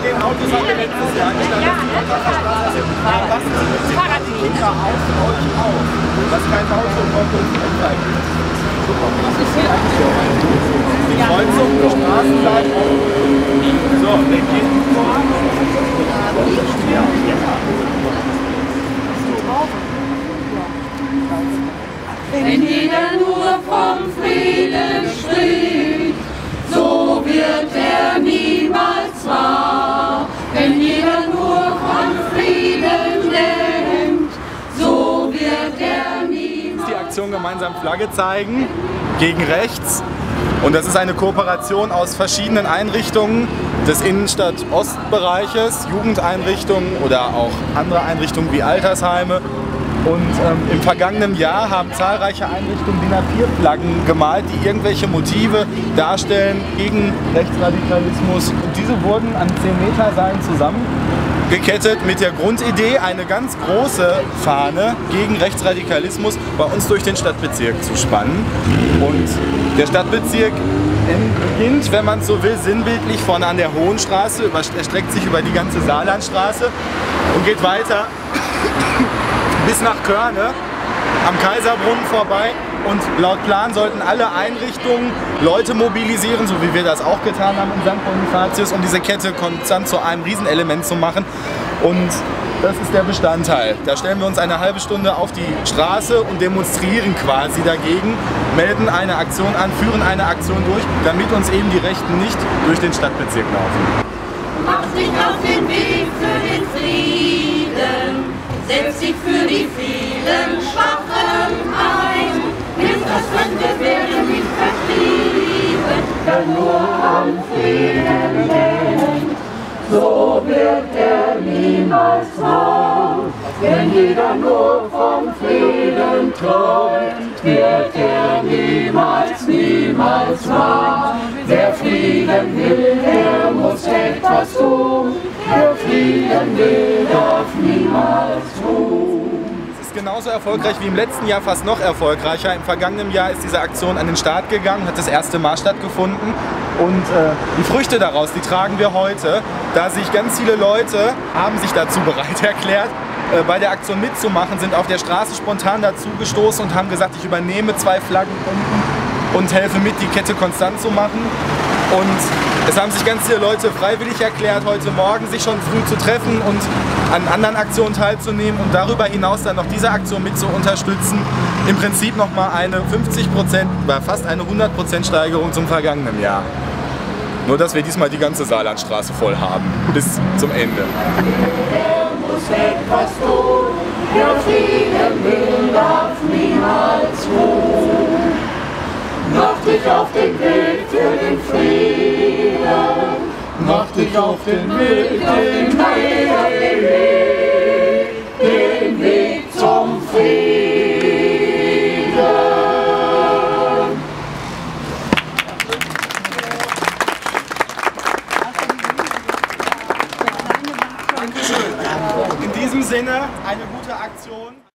bei den Autos haben wir letztes Jahr angestellt, dass die unter der Straße sind. Passen Sie bitte die Kinder auf euch auf, dass kein Auto kommt und gibt. Die Kreuzung der Straßenseite. So, der geht vor. Ja, Wenn jeder nur vom Frieden spricht, so wird er niemals wahr. Aktion gemeinsam Flagge zeigen gegen rechts. Und das ist eine Kooperation aus verschiedenen Einrichtungen des Innenstadt-Ostbereiches, Jugendeinrichtungen oder auch andere Einrichtungen wie Altersheime. Und ähm, im vergangenen Jahr haben zahlreiche Einrichtungen DIN A4-Flaggen gemalt, die irgendwelche Motive darstellen gegen Rechtsradikalismus. Und diese wurden an 10 Meter Seilen zusammengekettet mit der Grundidee, eine ganz große Fahne gegen Rechtsradikalismus bei uns durch den Stadtbezirk zu spannen. Und der Stadtbezirk beginnt, wenn man so will, sinnbildlich vorne an der Hohen Straße, erstreckt sich über die ganze Saarlandstraße und geht weiter bis nach Körne am Kaiserbrunnen vorbei und laut Plan sollten alle Einrichtungen Leute mobilisieren, so wie wir das auch getan haben in St. Bonifatius, um diese Kette konstant zu einem Riesenelement zu machen. Und das ist der Bestandteil. Da stellen wir uns eine halbe Stunde auf die Straße und demonstrieren quasi dagegen, melden eine Aktion an, führen eine Aktion durch, damit uns eben die Rechten nicht durch den Stadtbezirk laufen. Mach dich auf den Weg für denn nur am Frieden denkt, so wird er niemals wahr. Wenn jeder nur vom Frieden träumt, wird er niemals, niemals wahr. Wer Frieden will, der muss etwas tun. Wer Frieden will, darf niemals ruhen. Genauso erfolgreich wie im letzten Jahr, fast noch erfolgreicher. Im vergangenen Jahr ist diese Aktion an den Start gegangen, hat das erste Mal stattgefunden. Und äh, die Früchte daraus, die tragen wir heute, da sich ganz viele Leute haben sich dazu bereit erklärt, äh, bei der Aktion mitzumachen, sind auf der Straße spontan dazu gestoßen und haben gesagt, ich übernehme zwei Flaggen unten und helfe mit, die Kette konstant zu machen. Und es haben sich ganz viele Leute freiwillig erklärt, heute Morgen sich schon früh zu treffen und an anderen Aktionen teilzunehmen und darüber hinaus dann noch diese Aktion mit zu unterstützen. Im Prinzip nochmal eine 50%, fast eine 100% Steigerung zum vergangenen Jahr. Nur, dass wir diesmal die ganze Saarlandstraße voll haben, bis zum Ende. Er muss etwas tun, wer Frieden will, darf niemals. Mach dich auf den Weg für den Frieden. Mach dich auf den Weg, den Weg, den Weg zum Frieden. Dankeschön. In diesem Sinne eine gute Aktion.